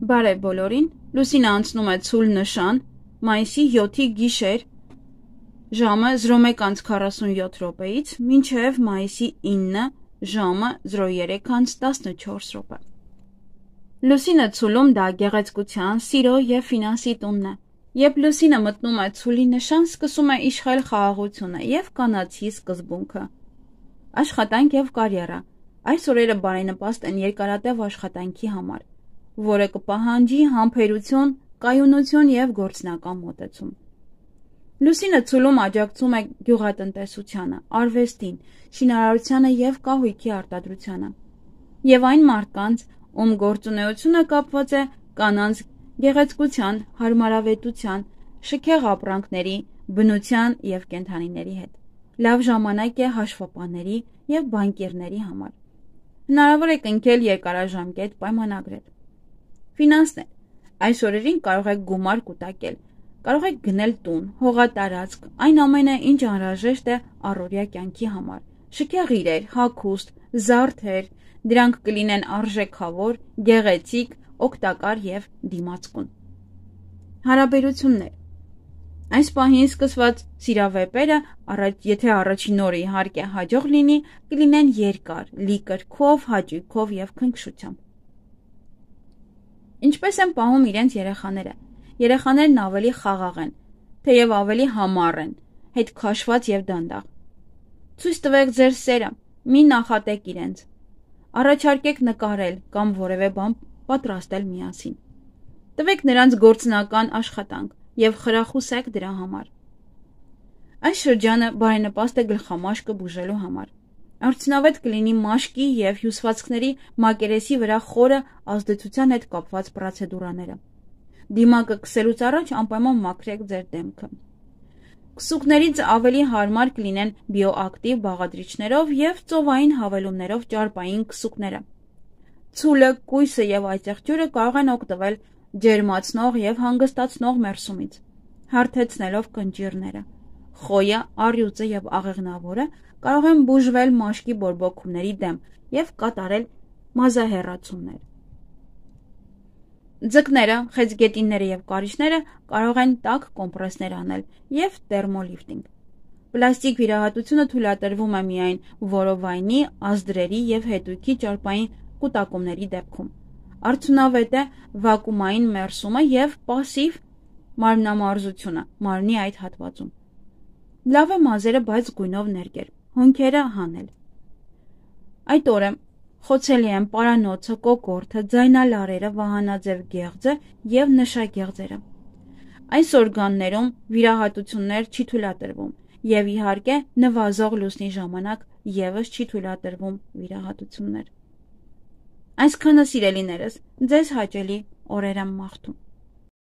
Բարև բոլորին, լուսինը անցնում է ցուլ նշան, մայիսի 7-ի գիշեր, ժամը 01:47 րոպեից, մինչև մայիսի 9 ժամը 03:14 րոպե։ Լուսինը ցուլում դա գեղեցկության, սիրո եւ ֆինանսի տունն է։ Երբ լուսինը մտնում է ցուլի նշան, սկսում է իշխել խաղաղությունը եւ կանացի սկզբունքը։ Աշխատանք եւ կարիերա։ Այս օրերը բարենպաստ են երկարատև աշխատանքի համար որը կպահանջի համբերություն, կայունություն եւ գործնական մոտեցում։ Լուսինը ցուլում աջակցում է գյուղատնտեսությանը, արվեստին, շինարարությանը եւ կահույքի արտադրությանը։ Եվ այն մարդկանց, ում գործունեությունը կապված է կանանց գեղեցկության, հարմարավետության, շքեղ ապրանքների, բնության եւ կենթանիների հետ։ Լավ ժամանակ է հաշվապաների եւ բանկիրների համար։ Հնարավոր է կնքել երկարաժամկետ պայմանագրեր։ Ֆինանսներ։ Այս օրերին կարող եք գումար կուտակել։ Կարող եք գնել տուն, հողատարածք, այն ամենը, ինչ անհրաժեշտ է առօրյա կյանքի համար։ Շքեղ իրեր, հագուստ, զարդեր, դրանք կլինեն արժեքավոր, գեղեցիկ, օգտակար եւ դիմացկուն։ Հարաբերություններ Այս պահին սկսված սիրավեպերը, առաջ եթե առաջին օրը իհարկե հաջող լինի, կլինեն երկար, լի կրքով, հաճույքով եւ քնքշությամբ։ Ինչպես են պահում իրենց երեխաները։ Երեխաներն ավելի խաղաղ են, թեև ավելի համառ են, հետ քաշված եւ դանդաղ։ Ցույց տվեք ձեր սերը, մի նախատեք իրենց։ Առաջարկեք նկարել կամ որևէ բան պատրաստել միասին։ Տվեք նրանց գործնական աշխատանք եւ խրախուսեք դրա համար։ Այս շրջանը բարենպաստ է գլխամաշկը բուժելու համար։ Արդյունավետ կլինի մաշկի եւ հյուսվածքների մակերեսի վրա խորը ազդեցության հետ կապված պրոցեդուրաները։ Դիմակը կսելուց առաջ անպայման մաքրեք ձեր դեմքը։ Քսուկներից ավելի հարմար կլինեն բիոակտիվ բաղադրիչներով եւ ծովային հավելումներով ճարպային քսուկները։ Ցուլը, կույսը եւ այծեղջյուրը կարող են օգտվել ջերմացնող եւ հանգստացնող մերսումից, հարթեցնելով կնճիրները խոյը, առյուծը եւ աղեղնավորը կարող են բուժվել մաշկի բորբոքումների դեմ եւ կատարել մազահեռացումներ։ Ձկները, խեցգետինները եւ կարիճները կարող են տաք կոմպրեսներ անել եւ թերմոլիֆտինգ։ Պլաստիկ վիրահատությունը թույլատրվում է միայն որովայնի, ազդրերի եւ հետույքի ճարպային կուտակումների դեպքում։ Արդյունավետ է վակուումային մերսումը եւ пассив մարմնամարզությունը մարմնի այդ հատվածում։ Լավ է մազերը բայց գույնով ներկեր, հոնքերը հանել։ Այդ օրը խոցելի են պարանոցը, կոկորթը, ձայնալարերը, վահանաձև գեղձը եւ նշագեղձերը։ Այս օրգաններում վիրահատություններ չի թույլատրվում եւ իհարկե նվազող լուսնի ժամանակ եւս չի թույլատրվում վիրահատություններ։ Այսքանը սիրելիներս, ձեզ հաճելի օրեր եմ մաղթում։